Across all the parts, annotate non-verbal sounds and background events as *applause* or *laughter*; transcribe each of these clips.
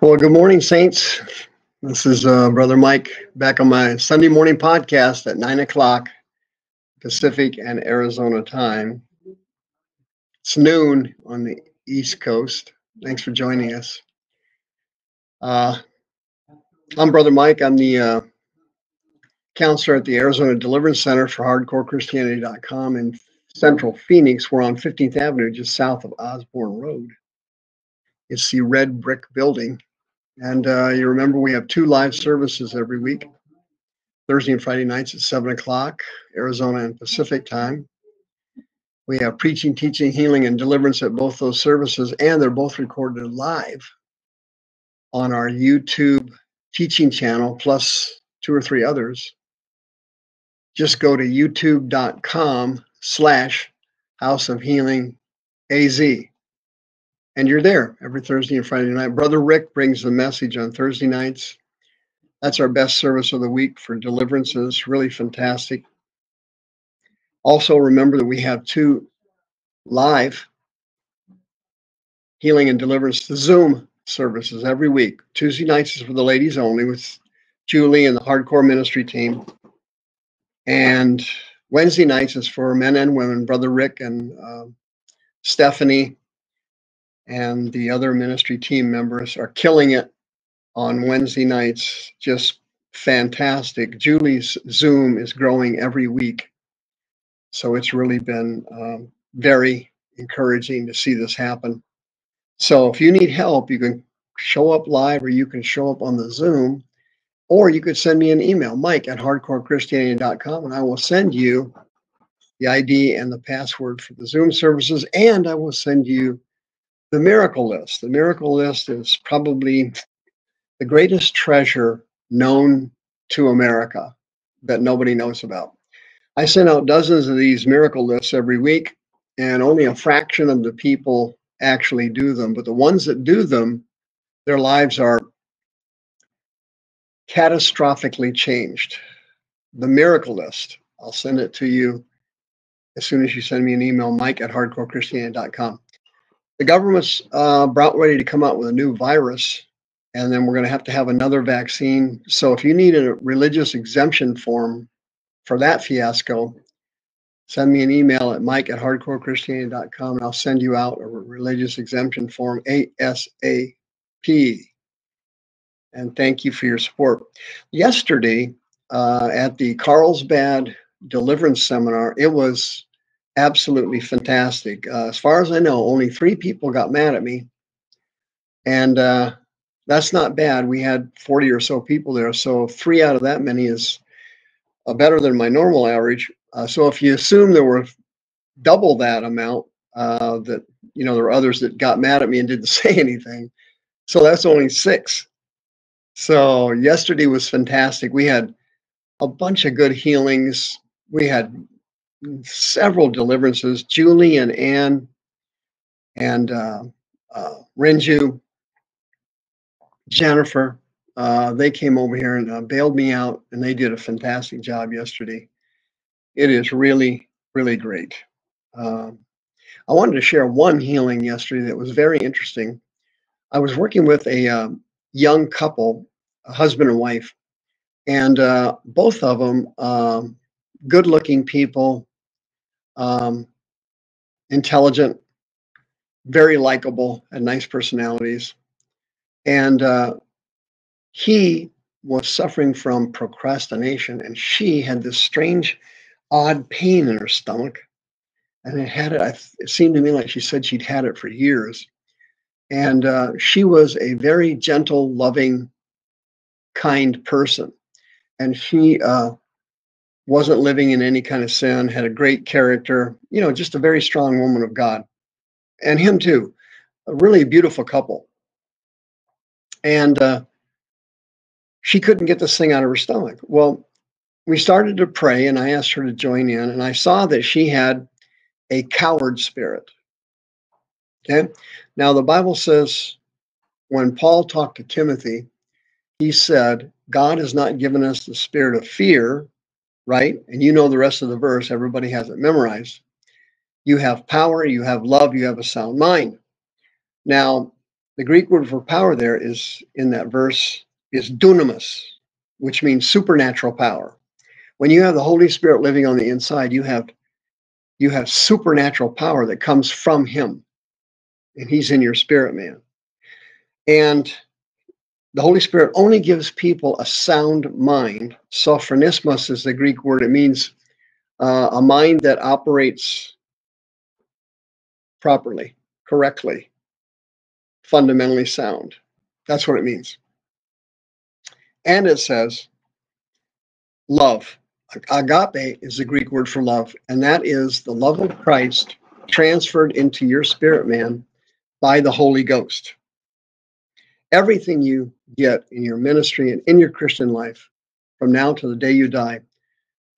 Well, good morning, Saints. This is uh, Brother Mike back on my Sunday morning podcast at 9 o'clock Pacific and Arizona time. It's noon on the East Coast. Thanks for joining us. Uh, I'm Brother Mike. I'm the uh, counselor at the Arizona Deliverance Center for HardcoreChristianity.com in Central Phoenix. We're on 15th Avenue, just south of Osborn Road. It's the red brick building. And uh, you remember we have two live services every week Thursday and Friday nights at 7 o'clock, Arizona and Pacific time. We have preaching, teaching, healing, and deliverance at both those services, and they're both recorded live on our YouTube teaching channel, plus two or three others. Just go to youtube.com slash House of Healing AZ and you're there every Thursday and Friday night. Brother Rick brings the message on Thursday nights. That's our best service of the week for deliverances. Really fantastic. Also, remember that we have two live healing and deliverance the Zoom services every week. Tuesday nights is for the ladies only with Julie and the hardcore ministry team. And Wednesday nights is for men and women, Brother Rick and uh, Stephanie and the other ministry team members are killing it on Wednesday nights. Just fantastic. Julie's Zoom is growing every week. So it's really been um, very encouraging to see this happen. So if you need help, you can show up live or you can show up on the Zoom, or you could send me an email, mike at hardcorechristianity.com, and I will send you the ID and the password for the Zoom services, and I will send you the miracle list. The miracle list is probably the greatest treasure known to America that nobody knows about. I send out dozens of these miracle lists every week, and only a fraction of the people actually do them. But the ones that do them, their lives are catastrophically changed. The miracle list, I'll send it to you as soon as you send me an email, mike at hardcorechristianity.com the government's uh, about ready to come out with a new virus, and then we're going to have to have another vaccine. So if you need a religious exemption form for that fiasco, send me an email at mike at hardcorechristianity.com and I'll send you out a religious exemption form ASAP. And thank you for your support. Yesterday uh, at the Carlsbad Deliverance Seminar, it was absolutely fantastic. Uh, as far as I know, only three people got mad at me, and uh, that's not bad. We had 40 or so people there, so three out of that many is uh, better than my normal average. Uh, so if you assume there were double that amount, uh, that you know there were others that got mad at me and didn't *laughs* say anything, so that's only six. So yesterday was fantastic. We had a bunch of good healings. We had several deliverances. Julie and Anne and uh, uh, Renju, Jennifer, uh, they came over here and uh, bailed me out, and they did a fantastic job yesterday. It is really, really great. Um, I wanted to share one healing yesterday that was very interesting. I was working with a um, young couple, a husband and wife, and uh, both of them um, good looking people, um, intelligent, very likable, and nice personalities. And uh, he was suffering from procrastination, and she had this strange, odd pain in her stomach. And it had it, it seemed to me like she said she'd had it for years. And uh, she was a very gentle, loving, kind person. And she uh, wasn't living in any kind of sin, had a great character, you know, just a very strong woman of God. And him too, a really beautiful couple. And uh, she couldn't get this thing out of her stomach. Well, we started to pray, and I asked her to join in, and I saw that she had a coward spirit. Okay. Now, the Bible says when Paul talked to Timothy, he said, God has not given us the spirit of fear, right? And you know the rest of the verse, everybody has it memorized. You have power, you have love, you have a sound mind. Now, The Greek word for power there is in that verse is dunamis, which means supernatural power. When you have the Holy Spirit living on the inside, you have you have supernatural power that comes from him. And he's in your spirit man. And the Holy Spirit only gives people a sound mind. Sophronismos is the Greek word. It means uh, a mind that operates properly, correctly, fundamentally sound. That's what it means. And it says love. Agape is the Greek word for love, and that is the love of Christ transferred into your spirit man by the Holy Ghost. Everything you get in your ministry and in your Christian life from now to the day you die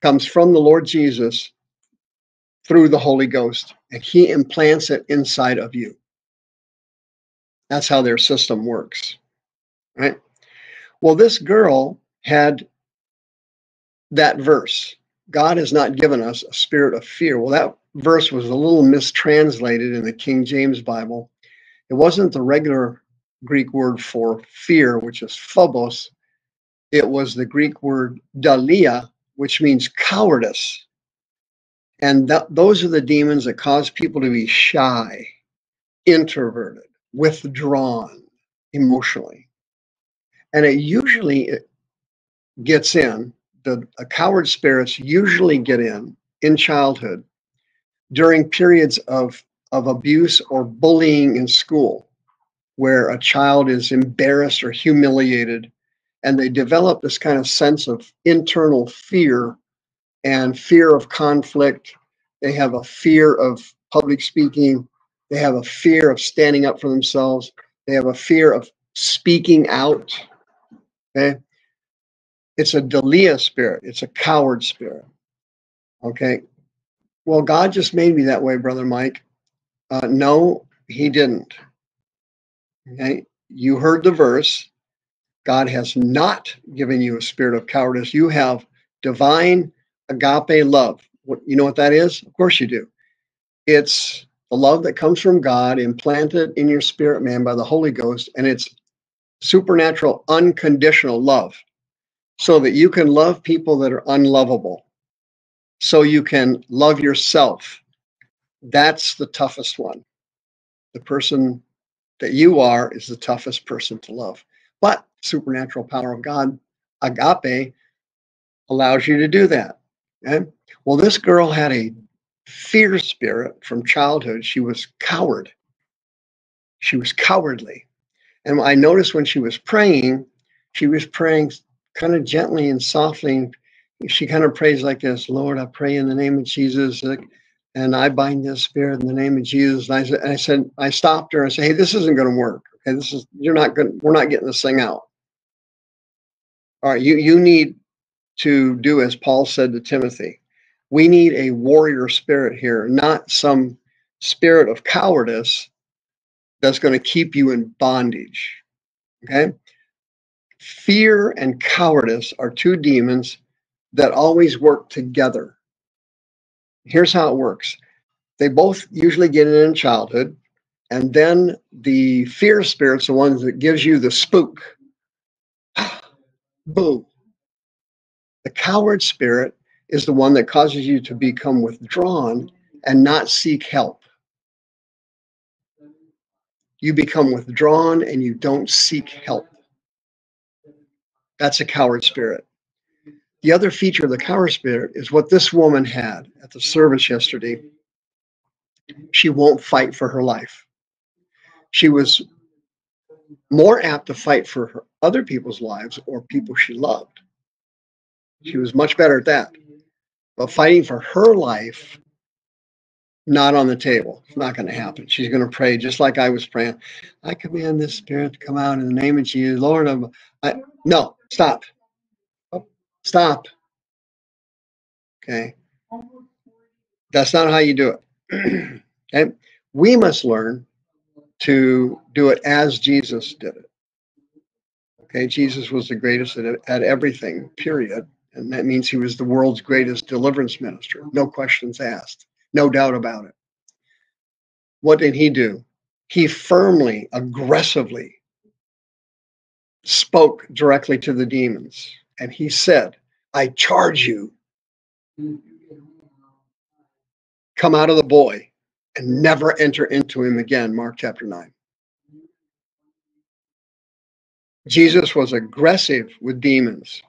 comes from the Lord Jesus through the Holy Ghost, and He implants it inside of you. That's how their system works, right? Well, this girl had that verse. God has not given us a spirit of fear. Well, that verse was a little mistranslated in the King James Bible. It wasn't the regular Greek word for fear, which is phobos. It was the Greek word deilia, which means cowardice. And th- those are the demons that cause people to be shy, introverted, withdrawn emotionally. And it usually uh, gets in the coward spirits usually get in in childhood during periods of, of abuse or bullying in school, where a child is embarrassed or humiliated, and they develop this kind of sense of internal fear and fear of conflict. They have a fear of public speaking. They have a fear of standing up for themselves. They have a fear of speaking out. Okay it's a deilia spirit. It's a coward spirit. Okay. Well, God just made me that way, Brother Mike. Uh, no, He didn't. Okay. You heard the verse. God has not given you a spirit of cowardice. You have divine agape love. You know what that is? Of course you do. It's the love that comes from God, implanted in your spirit man by the Holy Ghost, and it's supernatural, unconditional love so that you can love people that are unlovable, so you can love yourself. That's the toughest one. The person that you are is the toughest person to love. But supernatural power of God, agape, allows you to do that. Okay? Well, this girl had a fear spirit from childhood. She was coward. She was cowardly. And I noticed when she was praying, she was praying kind of gently and softly. She kind of prays like this Lord, I pray in the name of Jesus. And I bind this spirit in the name of Jesus. And I said, I said, I stopped her. I said, Hey, this isn't going to work. Okay, this is you're not going. We're not getting this thing out. All right, you you need to do as Paul said to Timothy. We need a warrior spirit here, not some spirit of cowardice that's going to keep you in bondage. Okay, Fear and cowardice are two demons that always work together. Here's how it works they both usually get it in childhood, and then the fear spirit's the one that gives you the spook. *sighs* Boom. The coward spirit is the one that causes you to become withdrawn and not seek help. You become withdrawn and you don't seek help. That's a coward spirit. The other feature of the coward spirit is what this woman had at the service yesterday. She won't fight for her life. She was more apt to fight for her, other people's lives or people she loved. She was much better at that. But fighting for her life, not on the table. It's not going to happen. She's going to pray just like I was praying. I command this spirit to come out in the name of Jesus. Lord, I'm, I, no, Stop. Stop. Okay. That's not how you do it. *clears throat* okay. We must learn to do it as Jesus did it. Okay. Jesus was the greatest at, at everything, period. And that means he was the world's greatest deliverance minister. No questions asked. No doubt about it. What did he do? he firmly, aggressively spoke directly to the demons. And he said, I charge you, come out of the boy and never enter into him again. Mark chapter 9. Jesus was aggressive with demons,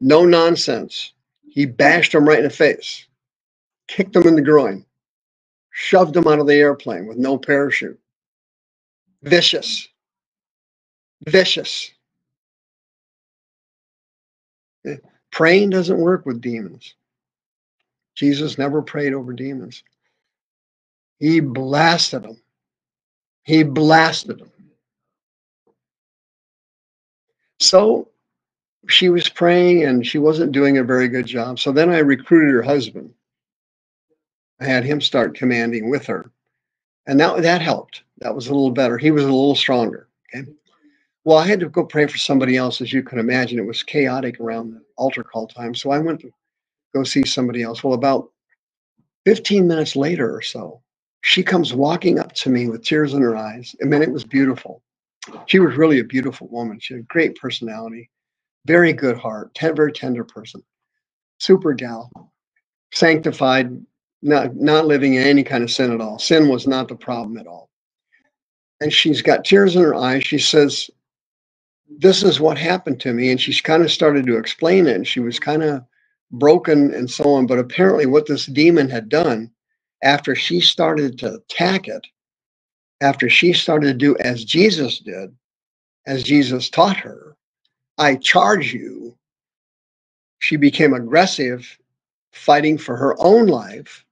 no nonsense. He bashed them right in the face, kicked them in the groin, shoved them out of the airplane with no parachute. Vicious. Vicious. Praying doesn't work with demons. Jesus never prayed over demons. He blasted them. He blasted them. So she was praying and she wasn't doing a very good job. So then I recruited her husband. I had him start commanding with her. And that, that helped. That was a little better. He was a little stronger. Okay. Well, I had to go pray for somebody else, as you can imagine. It was chaotic around the altar call time. So I went to go see somebody else. Well, about 15 minutes later or so, she comes walking up to me with tears in her eyes. I mean, it was beautiful. She was really a beautiful woman. She had a great personality, very good heart, very tender person, super gal, sanctified, not not living in any kind of sin at all. Sin was not the problem at all. And she's got tears in her eyes. She says, this is what happened to me. And she's kind of started to explain it. And she was kind of broken and so on. But apparently, what this demon had done after she started to attack it, after she started to do as Jesus did, as Jesus taught her, I charge you, she became aggressive, fighting for her own life.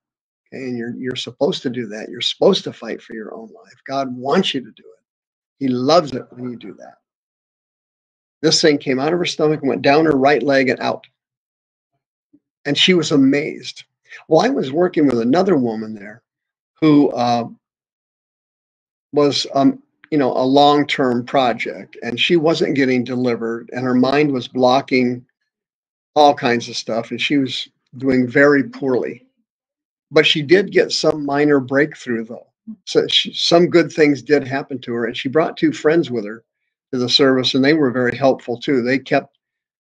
Okay, and you're, you're supposed to do that. You're supposed to fight for your own life. God wants you to do it. He loves it when you do that. This thing came out of her stomach and went down her right leg and out. And she was amazed. Well, I was working with another woman there who uh, was, um, you know, a long term project, and she wasn't getting delivered, and her mind was blocking all kinds of stuff, and she was doing very poorly. But she did get some minor breakthrough, though. So she, some good things did happen to her, and she brought two friends with her to the service, and they were very helpful too. They kept,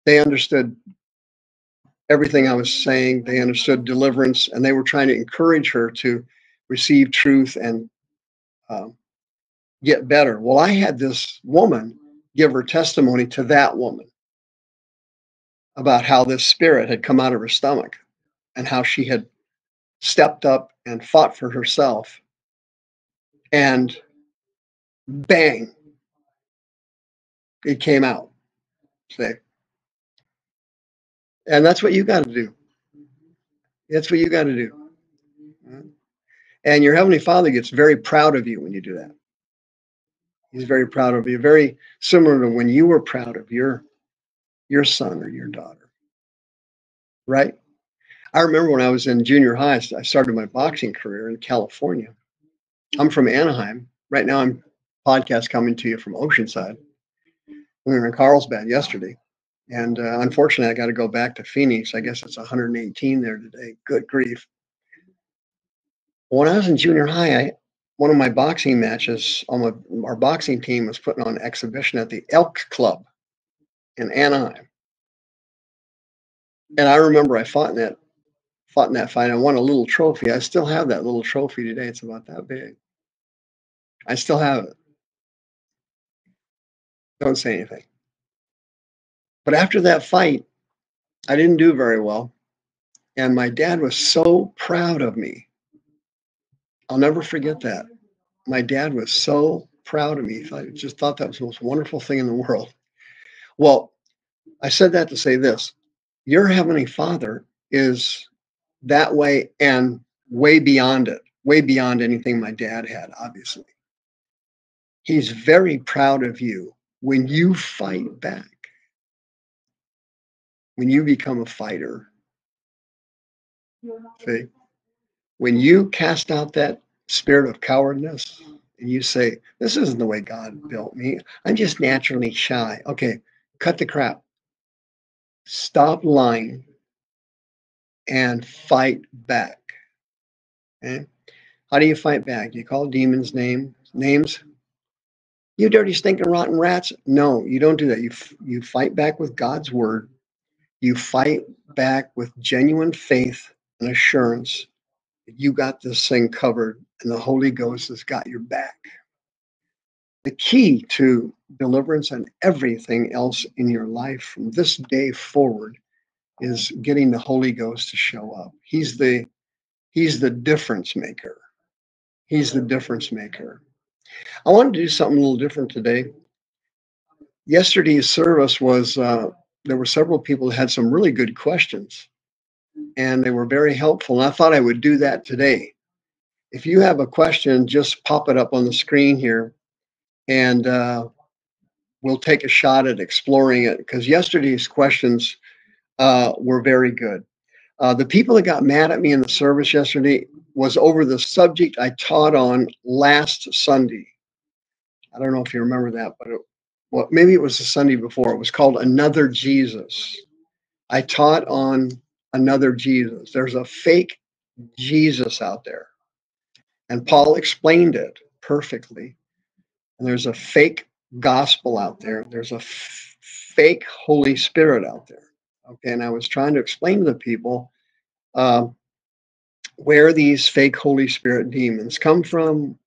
they understood everything I was saying. They understood deliverance, and they were trying to encourage her to receive truth and um, get better. Well, I had this woman give her testimony to that woman about how this spirit had come out of her stomach and how she had stepped up and fought for herself. And bang, it came out. See? And that's what you got to do. That's what you got to do. And your Heavenly Father gets very proud of you when you do that. He's very proud of you, very similar to when you were proud of your your son or your daughter. Right? I remember when I was in junior high, I started my boxing career in California. I'm from Anaheim. Right now, I'm podcast coming to you from Oceanside we were in Carlsbad yesterday. And uh, unfortunately, I got to go back to Phoenix. I guess it's 118 there today. Good grief. When I was in junior high, I, one of my boxing matches on my, our boxing team was putting on an exhibition at the Elk Club in Anaheim. And I remember I fought in that fought in that fight. I won a little trophy. I still have that little trophy today. It's about that big. I still have it. Don't say anything. But after that fight, I didn't do very well. And my dad was so proud of me. I'll never forget that. My dad was so proud of me. I just thought that was the most wonderful thing in the world. Well, I said that to say this your Heavenly Father is that way and way beyond it, way beyond anything my dad had, obviously. He's very proud of you when you fight back, when you become a fighter, see, when you cast out that spirit of cowardness and you say, This isn't the way God built me, I'm just naturally shy. Okay, cut the crap. Stop lying and fight back. Okay? How do you fight back? You call demons' name, names. You dirty, stinking, rotten rats. No, you don't do that. You, you fight back with God's word. You fight back with genuine faith and assurance that you got this thing covered and the Holy Ghost has got your back. The key to deliverance and everything else in your life from this day forward is getting the Holy Ghost to show up. He's the he's the difference maker. He's the difference maker. I wanted to do something a little different today. Yesterday's service was uh, there were several people that had some really good questions, and they were very helpful. And I thought I would do that today. If you have a question, just pop it up on the screen here, and uh, we'll take a shot at exploring it. Because yesterday's questions uh, were very good. Uh, the people that got mad at me in the service yesterday was over the subject I taught on last Sunday. I don't know if you remember that, but it, well, maybe it was the Sunday before. It was called Another Jesus. I taught on another Jesus. There's a fake Jesus out there. And Paul explained it perfectly. And there's a fake gospel out there. There's a fake Holy Spirit out there. Okay, and I was trying to explain to the people uh, where these fake Holy Spirit demons come from,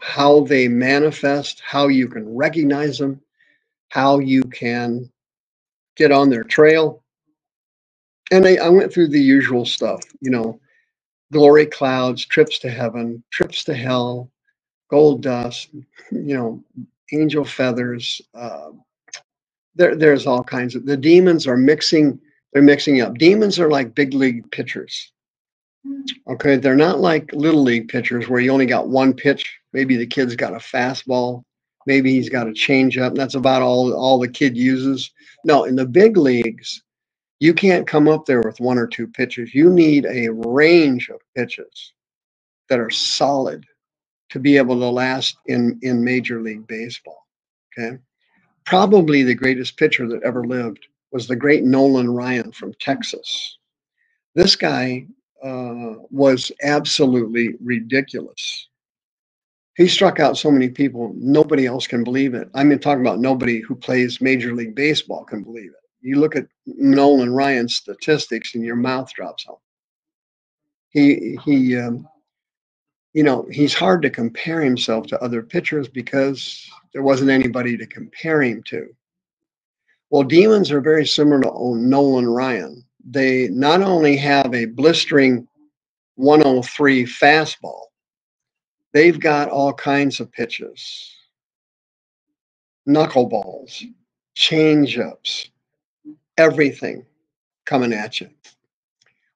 how they manifest, how you can recognize them, how you can get on their trail. And I, I went through the usual stuff, you know, glory clouds, trips to heaven, trips to hell, gold dust, you know, angel feathers, uh, there, there's all kinds of the demons are mixing they're mixing up demons are like big league pitchers okay they're not like little league pitchers where you only got one pitch. Maybe the kid's got a fastball. Maybe he's got a changeup. That's about all all the kid uses. No in the big leagues you can't come up there with one or two pitches. You need a range of pitches that are solid to be able to last in in major league baseball okay? Probably the greatest pitcher that ever lived was the great Nolan Ryan from Texas. This guy uh, was absolutely ridiculous. He struck out so many people, nobody else can believe it. I mean, talking about nobody who plays Major League Baseball can believe it. You look at Nolan Ryan's statistics and your mouth drops off. He, he, um, you know, he's hard to compare himself to other pitchers because there wasn't anybody to compare him to. Well, demons are very similar to Nolan Ryan. They not only have a blistering 103 fastball, they've got all kinds of pitches knuckleballs, changeups, everything coming at you.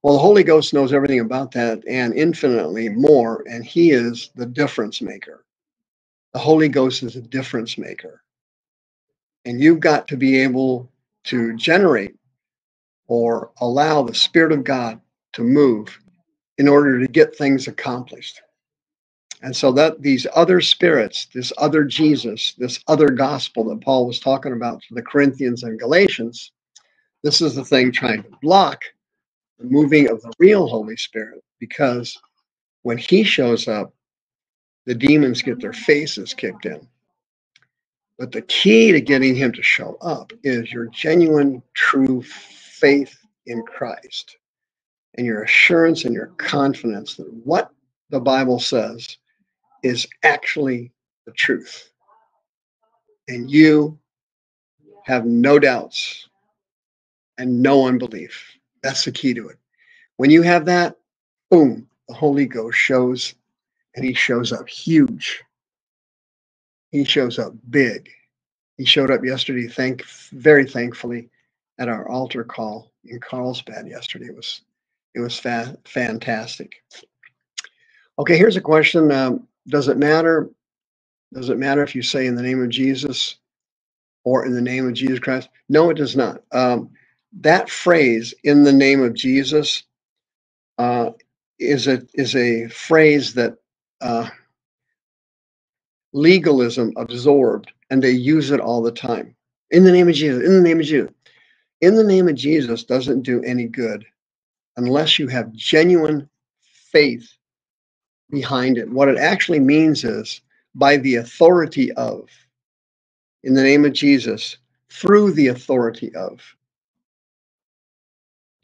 Well, the Holy Ghost knows everything about that and infinitely more, and He is the difference maker. The Holy Ghost is a difference maker. And you've got to be able to generate or allow the Spirit of God to move in order to get things accomplished. And so that these other spirits, this other Jesus, this other gospel that Paul was talking about to the Corinthians and Galatians, this is the thing trying to block the moving of the real Holy Spirit because when he shows up, the demons get their faces kicked in. But the key to getting him to show up is your genuine, true faith in Christ and your assurance and your confidence that what the Bible says is actually the truth. And you have no doubts and no unbelief. That's the key to it. When you have that, boom, the Holy Ghost shows and he shows up huge. He shows up big. He showed up yesterday, thank very thankfully, at our altar call in Carlsbad yesterday. It was it was fa- fantastic. Okay, here's a question. Um, does it matter? Does it matter if you say in the name of Jesus or in the name of Jesus Christ? No, it does not. Um, that phrase, in the name of Jesus, uh, is a is a phrase that uh, legalism absorbed, and they use it all the time. In the name of Jesus, in the name of Jesus. In the name of Jesus doesn't do any good unless you have genuine faith behind it. What it actually means is by the authority of, in the name of Jesus, through the authority of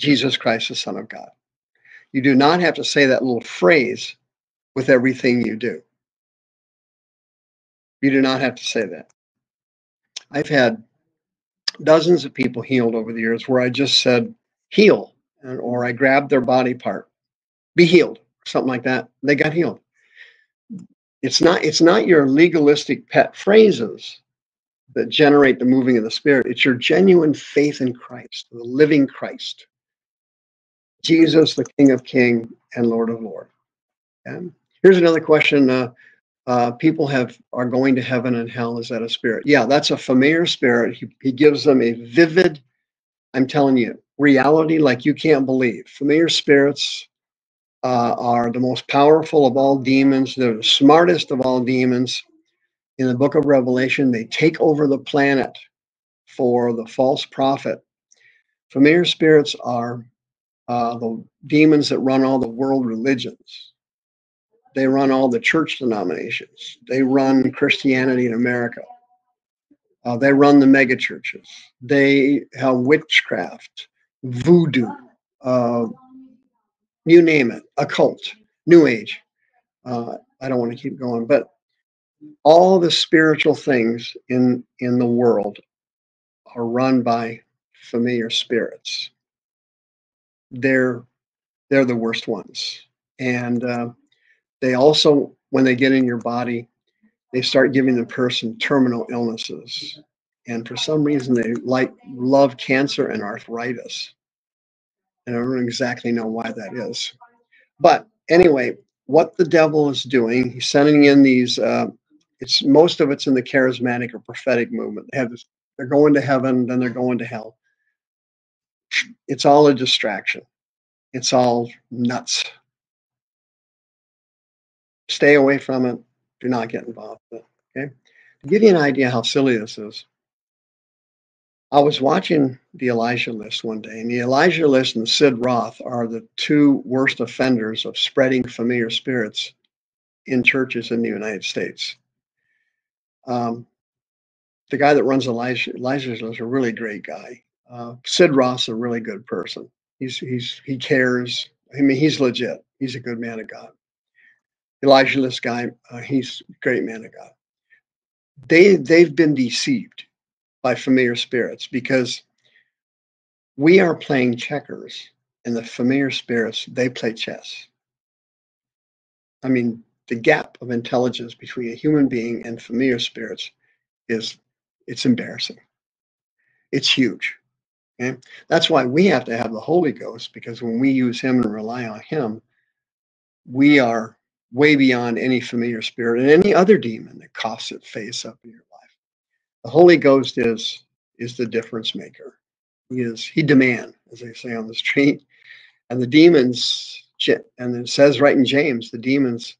Jesus Christ, the Son of God. You do not have to say that little phrase with everything you do. You do not have to say that. I've had dozens of people healed over the years where I just said, heal, or I grabbed their body part, be healed, something like that. They got healed. It's not, it's not your legalistic pet phrases that generate the moving of the spirit. It's your genuine faith in Christ, the living Christ. Jesus, the King of King and Lord of Lord. Okay? Here's another question. Uh, uh, people have are going to heaven and hell. Is that a spirit? Yeah, that's a familiar spirit. He, he gives them a vivid, I'm telling you, reality like you can't believe. Familiar spirits uh, are the most powerful of all demons. They're the smartest of all demons. In the book of Revelation, they take over the planet for the false prophet. Familiar spirits are uh, the demons that run all the world religions. They run all the church denominations. They run Christianity in America. Uh, they run the mega churches. They have witchcraft, voodoo, uh, you name it, occult, new age. Uh, I don't want to keep going, but all the spiritual things in in the world are run by familiar spirits. They're they're the worst ones, and uh, they also, when they get in your body, they start giving the person terminal illnesses. And for some reason, they like love cancer and arthritis. And I don't exactly know why that is. But anyway, what the devil is doing, he's sending in these. Uh, it's most of it's in the charismatic or prophetic movement. They have this, they're going to heaven, then they're going to hell. It's all a distraction. It's all nuts. Stay away from it. Do not get involved with it. Okay. To give you an idea how silly this is, I was watching the Elijah list one day, and the Elijah list and Sid Roth are the two worst offenders of spreading familiar spirits in churches in the United States. Um, the guy that runs Elijah, Elijah's list is a really great guy. Uh, Sid Roth's a really good person. He's he's he cares. I mean, he's legit. He's a good man of God. Elijah, this guy, uh, he's a great man of God. They they've been deceived by familiar spirits because we are playing checkers and the familiar spirits they play chess. I mean, the gap of intelligence between a human being and familiar spirits is it's embarrassing. It's huge. Okay? That's why we have to have the Holy Ghost because when we use him and rely on him, we are way beyond any familiar spirit and any other demon that coughs its face up in your life. The Holy Ghost is is the difference maker. He is he demand, as they say on the street. And the demons, and it says right in James, the demons,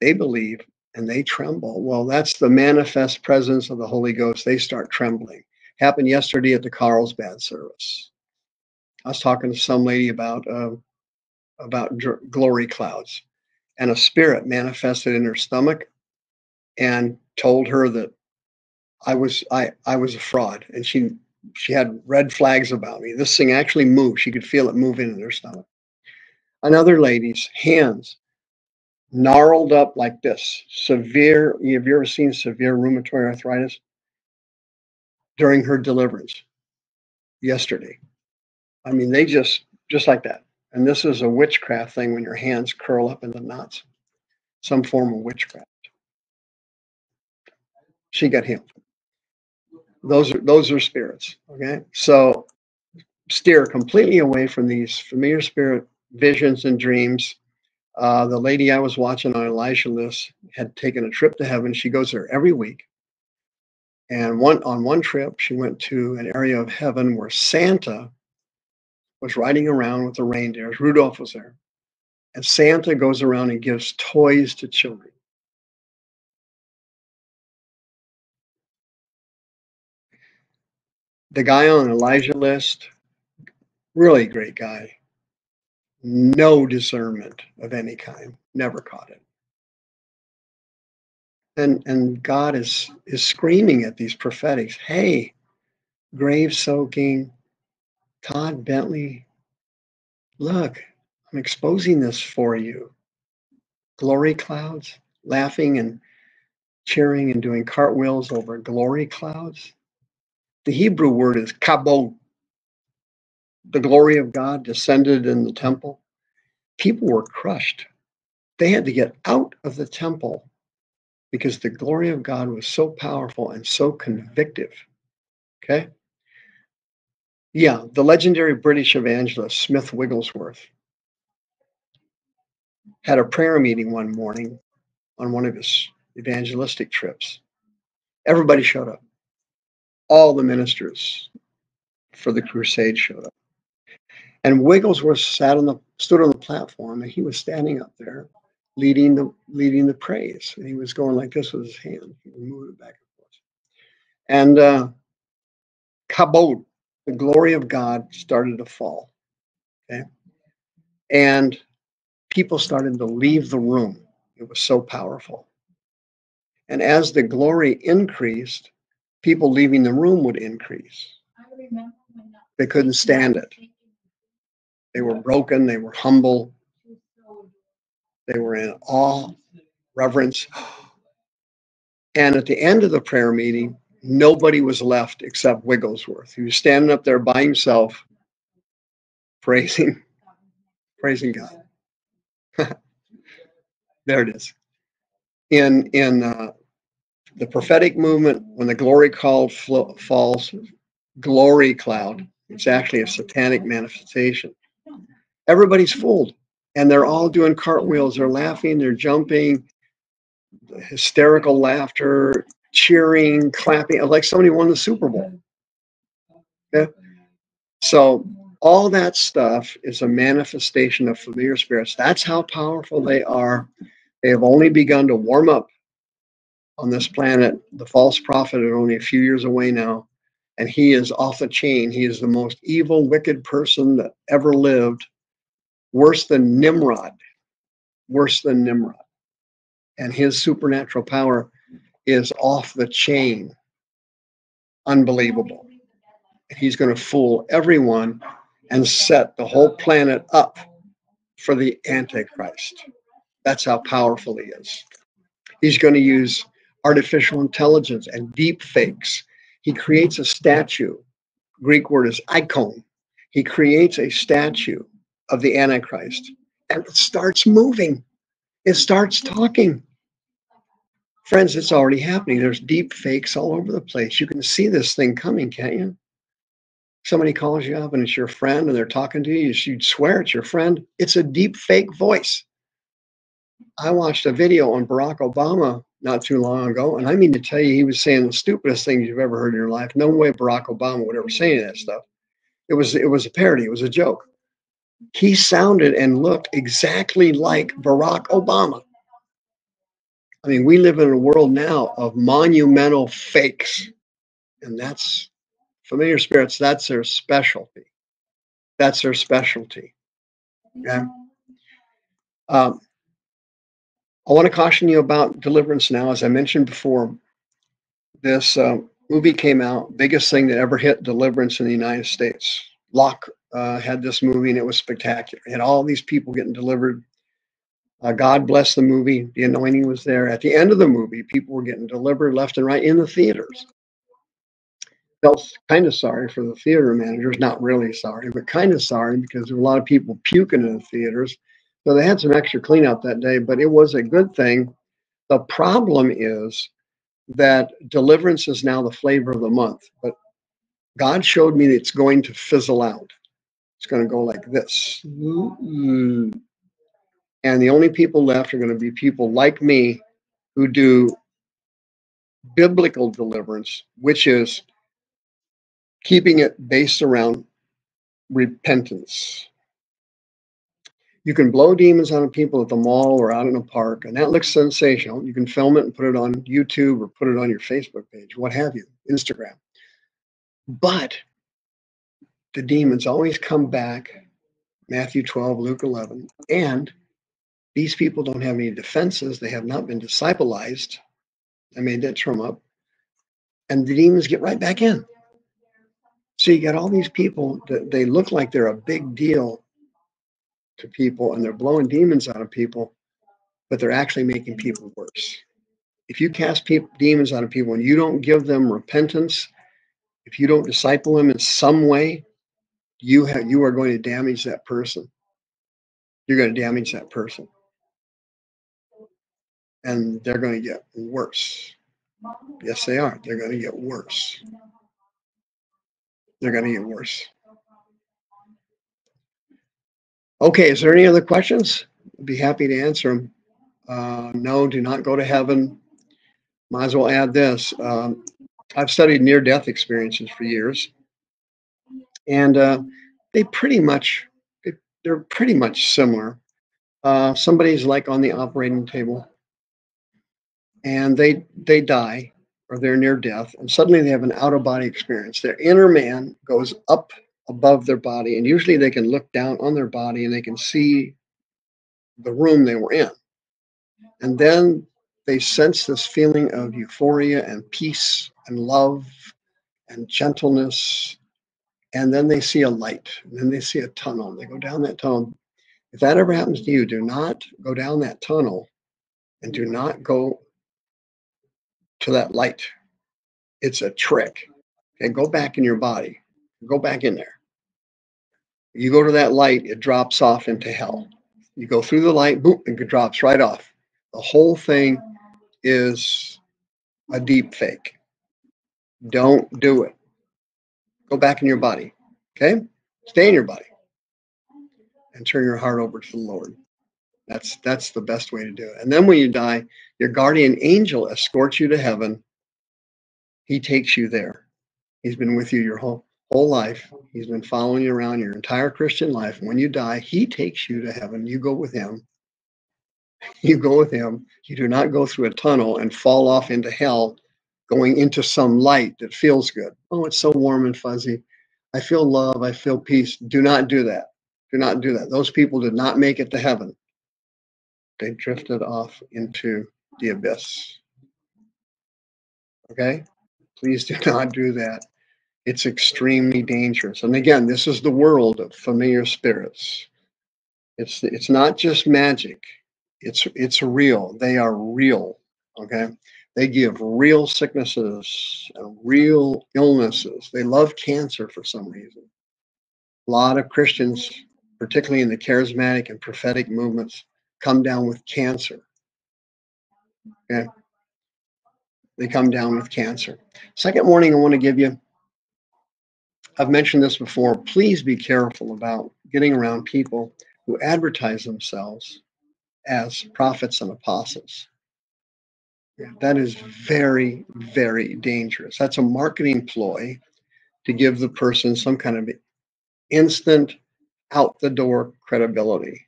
they believe and they tremble. Well, that's the manifest presence of the Holy Ghost. They start trembling. Happened yesterday at the Carlsbad service. I was talking to some lady about uh, about glory clouds and a spirit manifested in her stomach and told her that I was I I was a fraud and she she had red flags about me. This thing actually moved. She could feel it moving in her stomach. Another lady's hands gnarled up like this. Severe, have you ever seen severe rheumatoid arthritis? During her deliverance yesterday. I mean, they just just like that. And this is a witchcraft thing when your hands curl up into knots, some form of witchcraft. She got healed. Those are those are spirits. Okay. So steer completely away from these familiar spirit visions and dreams. Uh, the lady I was watching on Elijah list had taken a trip to heaven. She goes there every week. And one on one trip, she went to an area of heaven where Santa was riding around with the reindeers. Rudolph was there. And Santa goes around and gives toys to children. The guy on Elijah list, really great guy. No discernment of any kind. Never caught it. And and God is is screaming at these prophetics, hey, grave soaking, Todd Bentley, look, I'm exposing this for you. Glory clouds, laughing and cheering and doing cartwheels over glory clouds. The Hebrew word is kabod. The glory of God descended in the temple. People were crushed. They had to get out of the temple because the glory of God was so powerful and so convictive. Okay? Yeah, the legendary British evangelist Smith Wigglesworth had a prayer meeting one morning on one of his evangelistic trips. Everybody showed up. All the ministers for the crusade showed up. And Wigglesworth sat on the stood on the platform and he was standing up there leading the leading the praise. And he was going like this with his hand. He it back and forth. And uh kabod, the glory of God started to fall. Okay. And people started to leave the room. It was so powerful. And as the glory increased, people leaving the room would increase. They couldn't stand it. They were broken, they were humble, they were in awe, reverence. *gasps* And at the end of the prayer meeting, nobody was left except Wigglesworth. He was standing up there by himself, praising, *laughs* praising God. *laughs* there it is. In in uh, the prophetic movement, when the glory cloud falls, glory cloud, it's actually a satanic manifestation. Everybody's fooled, and they're all doing cartwheels. They're laughing. They're jumping. Hysterical laughter, cheering, clapping, like somebody won the Super Bowl. Okay? So all that stuff is a manifestation of familiar spirits. That's how powerful they are. They have only begun to warm up on this planet. The false prophet is only a few years away now, and he is off the chain. He is the most evil, wicked person that ever lived, worse than Nimrod, worse than Nimrod. And his supernatural power is off the chain. Unbelievable. He's going to fool everyone and set the whole planet up for the Antichrist. That's how powerful he is. He's going to use artificial intelligence and deep fakes. He creates a statue. Greek word is icon. He creates a statue of the Antichrist and it starts moving. It starts talking. Friends, it's already happening. There's deep fakes all over the place. You can see this thing coming, can't you? Somebody calls you up and it's your friend and they're talking to you. You'd swear it's your friend. It's a deep fake voice. I watched a video on Barack Obama not too long ago, and I mean to tell you, he was saying the stupidest things you've ever heard in your life. No way Barack Obama would ever say any of that stuff. It was it was a parody. It was a joke. He sounded and looked exactly like Barack Obama. I mean, we live in a world now of monumental fakes, and that's familiar spirits. That's their specialty. That's their specialty. Okay. Um, I want to caution you about deliverance now. As I mentioned before, this uh, movie came out, biggest thing that ever hit deliverance in the United States. Locke uh, had this movie and it was spectacular. It had all these people getting delivered. Uh, God bless the movie. The anointing was there. At the end of the movie, people were getting delivered left and right in the theaters. Felt kind of sorry for the theater managers, not really sorry, but kind of sorry because there were a lot of people puking in the theaters so they had some extra cleanout that day, but it was a good thing. The problem is that deliverance is now the flavor of the month, but God showed me it's going to fizzle out. It's going to go like this. And the only people left are going to be people like me who do biblical deliverance, which is keeping it based around repentance. You can blow demons on people at the mall or out in a park, and that looks sensational. You can film it and put it on YouTube or put it on your Facebook page, what have you, Instagram. But the demons always come back, Matthew 12, Luke 11, and these people don't have any defenses. They have not been disciplized. I made that term up. And the demons get right back in. So you got all these people that they look like they're a big deal to people and they're blowing demons out of people, but they're actually making people worse. If you cast people, demons out of people and you don't give them repentance, if you don't disciple them in some way, you have you are going to damage that person. You're going to damage that person. And they're going to get worse. Yes, they are. They're going to get worse. They're going to get worse. Okay, is there any other questions? I'd be happy to answer them. Uh, no, do not go to heaven. Might as well add this. Um, I've studied near death experiences for years, and uh, they pretty much they're pretty much similar. Uh, somebody's like on the operating table, and they they die or they're near death, and suddenly they have an out of body experience. Their inner man goes up above their body, and usually they can look down on their body and they can see the room they were in. And then they sense this feeling of euphoria and peace and love and gentleness. And then they see a light, and then they see a tunnel. They go down that tunnel. If that ever happens to you, do not go down that tunnel and do not go to that light. It's a trick. And go back in your body. Go back in there. You go to that light, it drops off into hell. You go through the light, boom, it drops right off. The whole thing is a deep fake. Don't do it. Go back in your body. Okay? Stay in your body. And turn your heart over to the Lord. That's that's the best way to do it. And then when you die, your guardian angel escorts you to heaven. He takes you there. He's been with you your whole whole life. He's been following you around your entire Christian life. When you die, he takes you to heaven. You go with him. You go with him. You do not go through a tunnel and fall off into hell going into some light that feels good. Oh, it's so warm and fuzzy. I feel love. I feel peace. Do not do that. Do not do that. Those people did not make it to heaven. They drifted off into the abyss. Okay? Please do *laughs* not do that it's extremely dangerous. And again, this is the world of familiar spirits. It's it's not just magic. It's it's real. They are real. Okay. They give real sicknesses and real illnesses. They love cancer for some reason. A lot of Christians, particularly in the charismatic and prophetic movements, come down with cancer. Okay. They come down with cancer. Second warning I want to give you I've mentioned this before. Please be careful about getting around people who advertise themselves as prophets and apostles. That is very, very dangerous. That's a marketing ploy to give the person some kind of instant out the door credibility.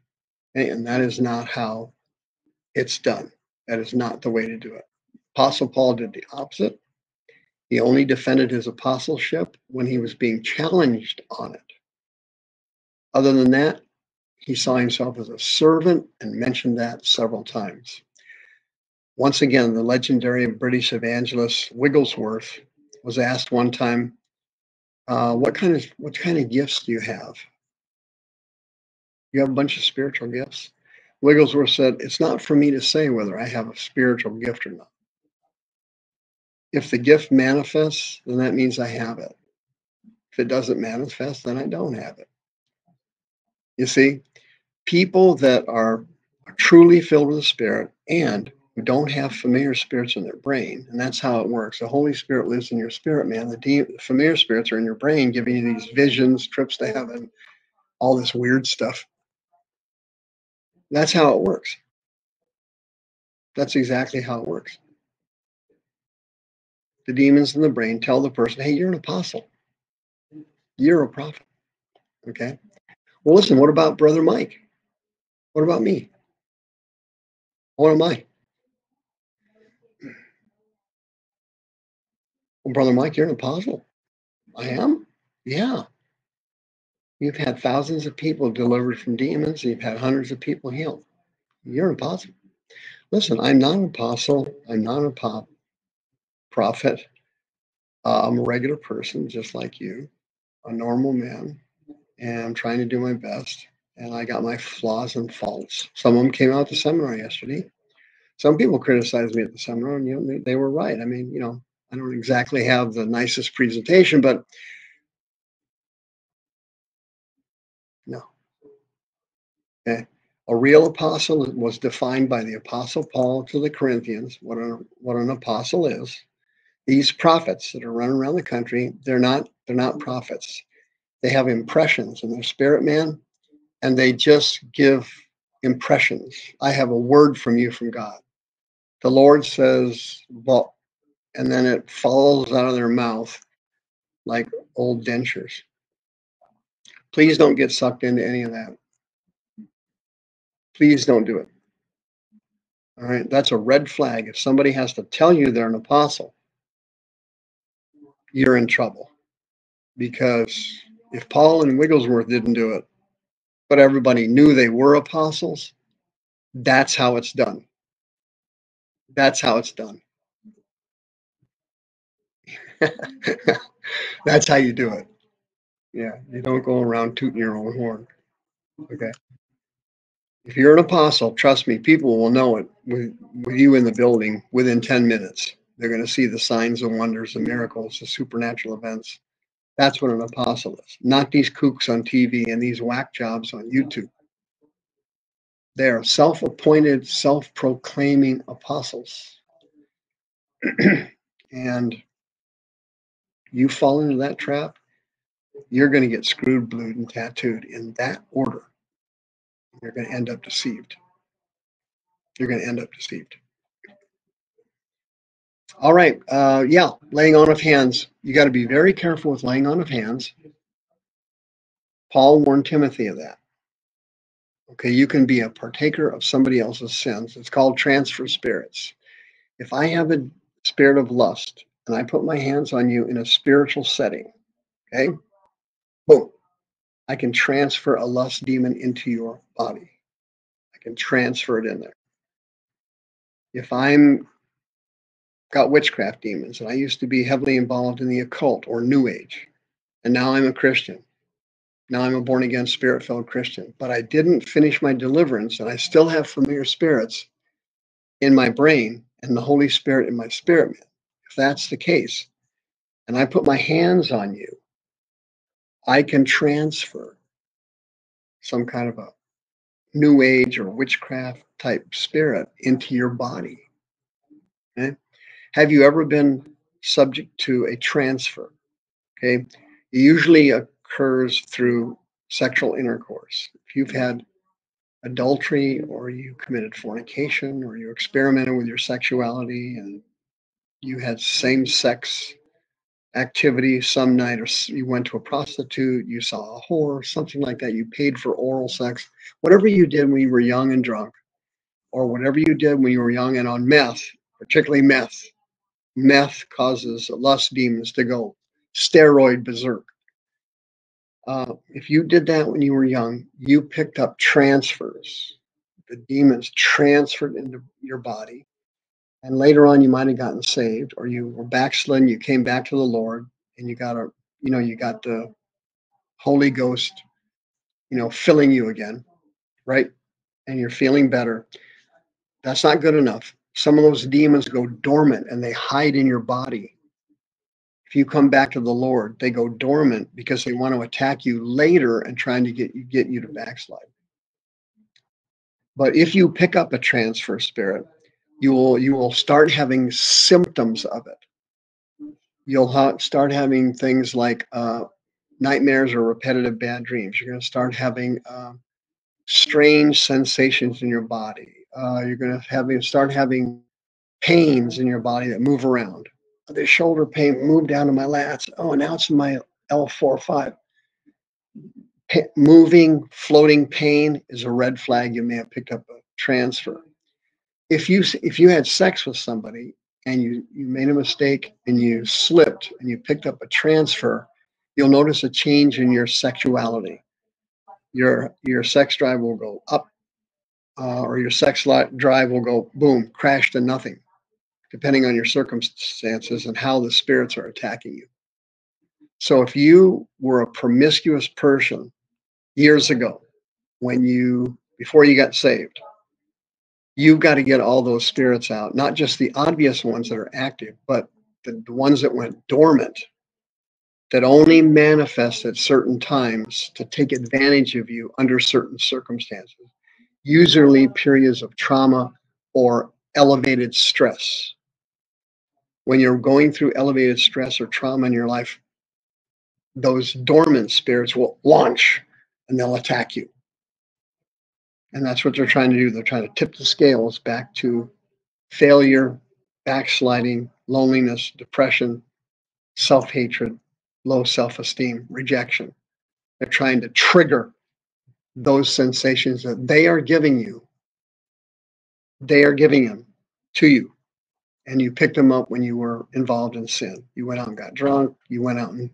And that is not how it's done. That is not the way to do it. Apostle Paul did the opposite. He only defended his apostleship when he was being challenged on it. Other than that, he saw himself as a servant and mentioned that several times. Once again, the legendary British evangelist Wigglesworth was asked one time, uh, "What kind of what kind of gifts do you have? You have a bunch of spiritual gifts." Wigglesworth said, "It's not for me to say whether I have a spiritual gift or not if the gift manifests, then that means I have it. If it doesn't manifest, then I don't have it. You see, people that are truly filled with the Spirit and who don't have familiar spirits in their brain, and that's how it works. The Holy Spirit lives in your spirit, man. The, de- familiar spirits are in your brain, giving you these visions, trips to heaven, all this weird stuff. That's how it works. That's exactly how it works the demons in the brain tell the person, hey, you're an apostle. You're a prophet. Okay. Well, listen, what about Brother Mike? What about me? What am I? Well, Brother Mike, you're an apostle. I am? Yeah. You've had thousands of people delivered from demons, you've had hundreds of people healed. You're an apostle. Listen, I'm not an apostle. I'm not a pop prophet. Uh, I'm a regular person, just like you, a normal man, and I'm trying to do my best. And I got my flaws and faults. Some of them came out at the seminar yesterday. Some people criticized me at the seminar, and you know they, they were right. I mean, you know, I don't exactly have the nicest presentation, but no. Okay. A real apostle was defined by the apostle Paul to the Corinthians, what, a, what an apostle is. These prophets that are running around the country, they're not they're not prophets. They have impressions in their spirit man, and they just give impressions. I have a word from you from God. The Lord says, well, and then it falls out of their mouth like old dentures. Please don't get sucked into any of that. Please don't do it. All right, that's a red flag. If somebody has to tell you they're an apostle, you're in trouble. Because if Paul and Wigglesworth didn't do it, but everybody knew they were apostles, that's how it's done. That's how it's done. *laughs* that's how you do it. Yeah, you don't go around tooting your own horn. Okay. If you're an apostle, trust me, people will know it with, with you in the building within 10 minutes. They're going to see the signs and wonders, the miracles, the supernatural events. That's what an apostle is, not these kooks on TV and these whack jobs on YouTube. They are self appointed, self proclaiming apostles. *clears throat* and you fall into that trap, you're going to get screwed, blued, and tattooed in that order you're going to end up deceived. You're going to end up deceived. All right. Uh, yeah, laying on of hands. You got to be very careful with laying on of hands. Paul warned Timothy of that. Okay, you can be a partaker of somebody else's sins. It's called transfer spirits. If I have a spirit of lust and I put my hands on you in a spiritual setting, okay, boom, I can transfer a lust demon into your body. I can transfer it in there. If I'm got witchcraft demons and I used to be heavily involved in the occult or new age, and now I'm a Christian. Now I'm a born again spirit filled Christian, but I didn't finish my deliverance and I still have familiar spirits in my brain and the Holy Spirit in my spirit man. If that's the case, and I put my hands on you I can transfer some kind of a new age or witchcraft type spirit into your body. Okay? Have you ever been subject to a transfer? Okay. It usually occurs through sexual intercourse. If you've had adultery or you committed fornication or you experimented with your sexuality and you had same sex activity some night, or you went to a prostitute, you saw a whore, something like that. You paid for oral sex, whatever you did when you were young and drunk, or whatever you did when you were young and on meth, particularly meth. Meth causes lust demons to go steroid berserk. Uh, if you did that when you were young, you picked up transfers. The demons transferred into your body and later on you might have gotten saved or you were backslidden you came back to the lord and you got a you know you got the holy ghost you know filling you again right? And you're feeling better. That's not good enough. Some of those demons go dormant and they hide in your body. If you come back to the lord they go dormant because they want to attack you later and trying to get you get you to backslide. But if you pick up a transfer spirit you will you will start having symptoms of it. You'll ha- start having things like uh, nightmares or repetitive bad dreams. You're going to start having uh, strange sensations in your body. Uh, you're going to have start having pains in your body that move around. The shoulder pain moved down to my lats. Oh, now it's in my L4 Pa- moving, floating pain is a red flag. You may have picked up a transfer if you if you had sex with somebody and you you made a mistake and you slipped and you picked up a transfer, you'll notice a change in your sexuality. Your your sex drive will go up, uh, or your sex drive will go boom, crash to nothing. depending on your circumstances and how the spirits are attacking you. So if you were a promiscuous person years ago, when you before you got saved, you've got to get all those spirits out, not just the obvious ones that are active, but the, the ones that went dormant, that only manifest at certain times to take advantage of you under certain circumstances, usually periods of trauma or elevated stress. When you're going through elevated stress or trauma in your life, those dormant spirits will launch and they'll attack you. And that's what they're trying to do. They're trying to tip the scales back to failure, backsliding, loneliness, depression, self hatred, low self esteem, rejection. They're trying to trigger those sensations that they are giving you. They are giving them to you. And you picked them up when you were involved in sin. You went out and got drunk. You went out and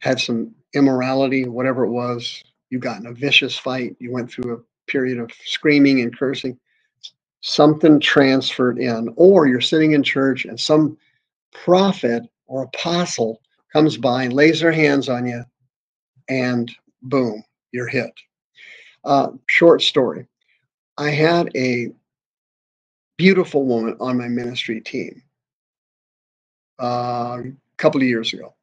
had some immorality, whatever it was. You got in a vicious fight. You went through a period of screaming and cursing. Something transferred in, or you're sitting in church and some prophet or apostle comes by and lays their hands on you, and boom, you're hit. Uh, short story I had a beautiful woman on my ministry team uh, a couple of years ago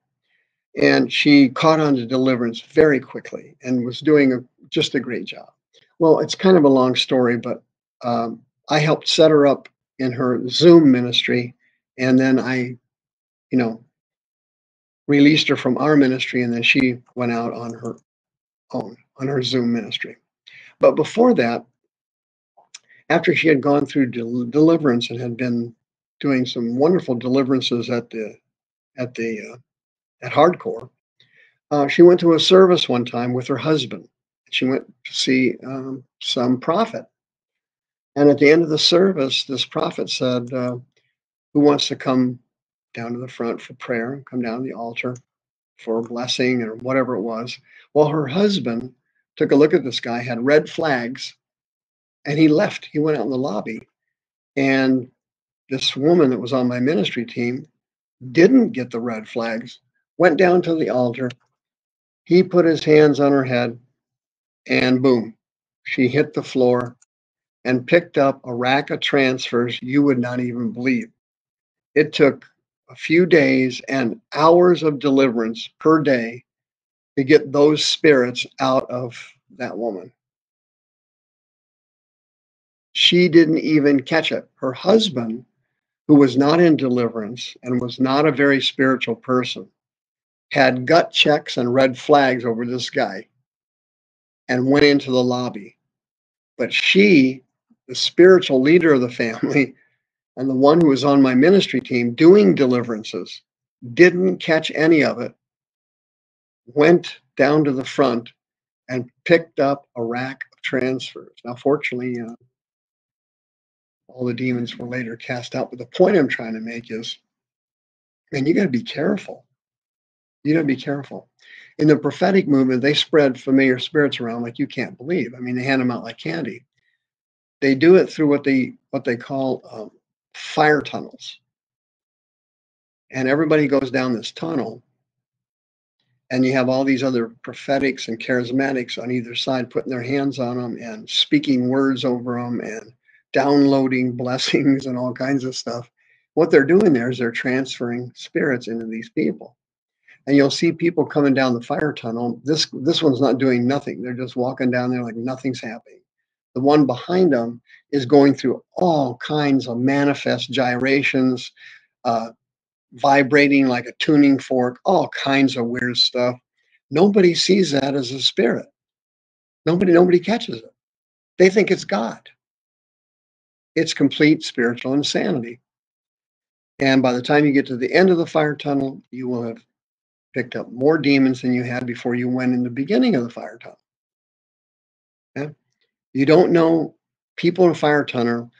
and she caught on to deliverance very quickly and was doing a, just a great job. Well, it's kind of a long story, but um, I helped set her up in her Zoom ministry, and then I, you know, released her from our ministry, and then she went out on her own on her Zoom ministry. But before that, after she had gone through del- deliverance and had been doing some wonderful deliverances at the at the uh, at hardcore. Uh, she went to a service one time with her husband. She went to see um, some prophet. And at the end of the service, this prophet said, uh, Who wants to come down to the front for prayer, come down to the altar for a blessing or whatever it was? Well, her husband took a look at this guy, had red flags, and he left. He went out in the lobby. And this woman that was on my ministry team didn't get the red flags went down to the altar. He put his hands on her head, and boom, she hit the floor and picked up a rack of transfers you would not even believe. It took a few days and hours of deliverance per day to get those spirits out of that woman. She didn't even catch it. Her husband, who was not in deliverance and was not a very spiritual person, had gut checks and red flags over this guy and went into the lobby. But she, the spiritual leader of the family, *laughs* and the one who was on my ministry team doing deliverances, didn't catch any of it, went down to the front and picked up a rack of transfers. Now, fortunately, uh, all the demons were later cast out. But the point I'm trying to make is, man, you got to be careful you got to be careful. In the prophetic movement, they spread familiar spirits around like you can't believe. I mean, they hand them out like candy. They do it through what they what they call um, fire tunnels, and everybody goes down this tunnel. And you have all these other prophetics and charismatics on either side putting their hands on them and speaking words over them and downloading *laughs* blessings and all kinds of stuff. What they're doing there is they're transferring spirits into these people and you'll see people coming down the fire tunnel. This this one's not doing nothing. They're just walking down there like nothing's happening. The one behind them is going through all kinds of manifest gyrations, uh, vibrating like a tuning fork, all kinds of weird stuff. Nobody sees that as a spirit. Nobody nobody catches it. They think it's God. It's complete spiritual insanity. And by the time you get to the end of the fire tunnel, you will have picked up more demons than you had before you went in the beginning of the fire tunnel. Okay? You don't know people in a fire tunnel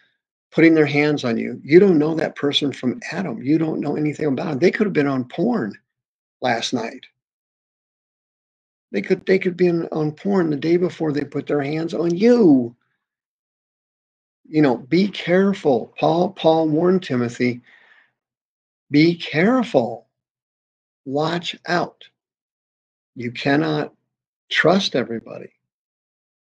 putting their hands on you. You don't know that person from Adam. You don't know anything about it. They could have been on porn last night. They could they could be on porn the day before they put their hands on you. you know, be careful. Paul Paul warned Timothy, be careful. Watch out. You cannot trust everybody.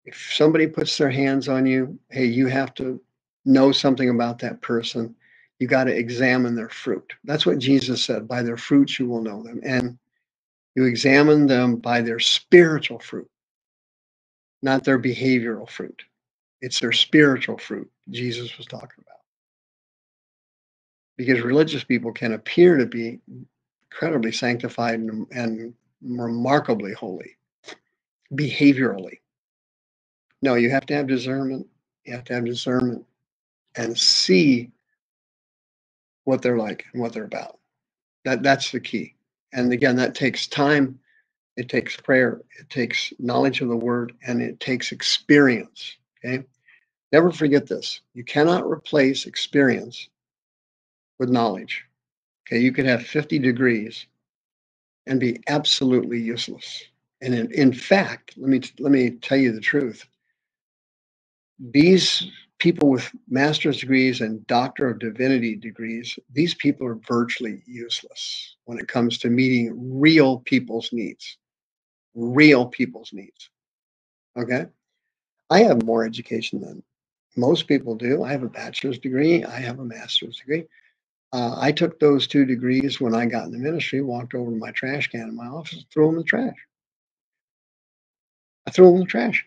If somebody puts their hands on you, hey, you have to know something about that person. You got to examine their fruit. That's what Jesus said. By their fruits you will know them. And you examine them by their spiritual fruit, not their behavioral fruit. It's their spiritual fruit Jesus was talking about. Because religious people can appear to be incredibly sanctified and, and remarkably holy behaviorally. No, you have to have discernment. You have to have discernment and see what they're like and what they're about. That that's the key. And again, that takes time, it takes prayer, it takes knowledge of the word, and it takes experience. Okay. Never forget this. You cannot replace experience with knowledge. Okay, you could have 50 degrees and be absolutely useless. And in, in fact, let me let me tell you the truth. These people with master's degrees and doctor of divinity degrees, these people are virtually useless when it comes to meeting real people's needs. Real people's needs. Okay? I have more education than most people do. I have a bachelor's degree, I have a master's degree. Uh, I took those two degrees when I got in the ministry, walked over to my trash can in my office, threw them in the trash. I threw them in the trash.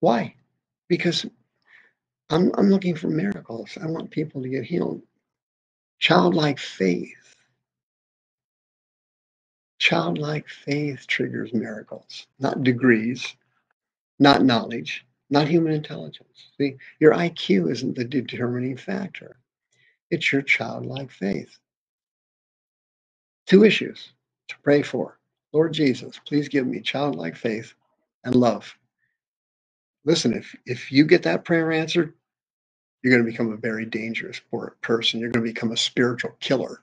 Why? because I'm, I'm looking for miracles. I want people to get healed. Childlike faith. Childlike faith triggers miracles, not degrees, not knowledge, not human intelligence. See, your IQ isn't the determining factor, it's your childlike faith. Two issues to pray for. Lord Jesus, please give me childlike faith and love listen, if if you get that prayer answered, you're going to become a very dangerous person. You're going to become a spiritual killer.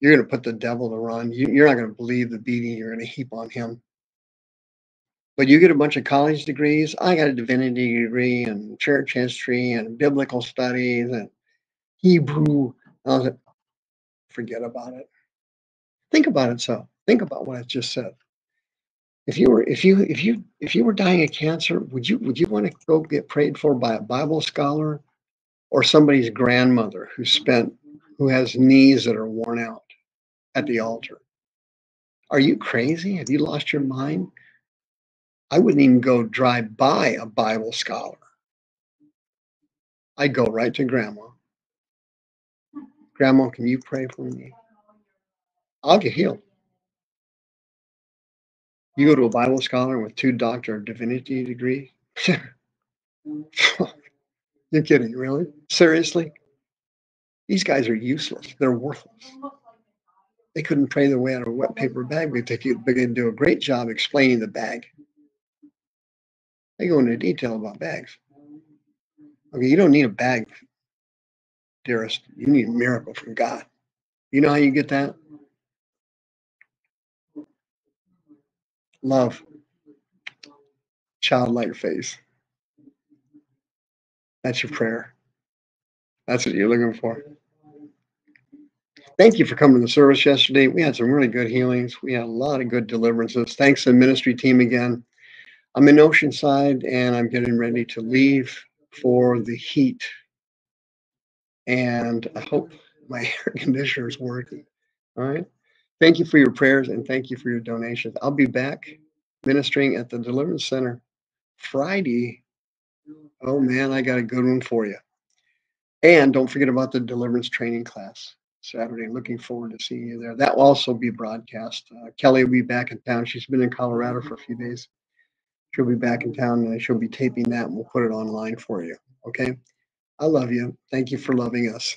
You're going to put the devil to run. You, you're not going to believe the beating you're going to heap on him. But you get a bunch of college degrees. I got a divinity degree and church history and biblical studies and Hebrew. I was like, forget about it. Think about it. So think about what I just said if you were if you if you if you were dying of cancer would you would you want to go get prayed for by a bible scholar or somebody's grandmother who spent who has knees that are worn out at the altar are you crazy have you lost your mind i wouldn't even go drive by a bible scholar i'd go right to grandma grandma can you pray for me i'll get healed you go to a Bible scholar with two Doctor of Divinity degrees? *laughs* You're kidding, really? Seriously? These guys are useless. They're worthless. They couldn't pray their way out of a wet paper bag, We take you, but they can do a great job explaining the bag. They go into detail about bags. Okay, you don't need a bag, dearest. You need a miracle from God. You know how you get that? love, childlike faith. That's your prayer. That's what you're looking for. Thank you for coming to the service yesterday. We had some really good healings. We had a lot of good deliverances. Thanks to the ministry team again. I'm in Oceanside and I'm getting ready to leave for the heat. And I hope my *laughs* air conditioner is working. All right. Thank you for your prayers and thank you for your donations. I'll be back ministering at the Deliverance Center Friday. Oh man, I got a good one for you. And don't forget about the deliverance training class Saturday. Looking forward to seeing you there. That will also be broadcast. Uh, Kelly will be back in town. She's been in Colorado for a few days. She'll be back in town and she'll be taping that and we'll put it online for you. Okay. I love you. Thank you for loving us.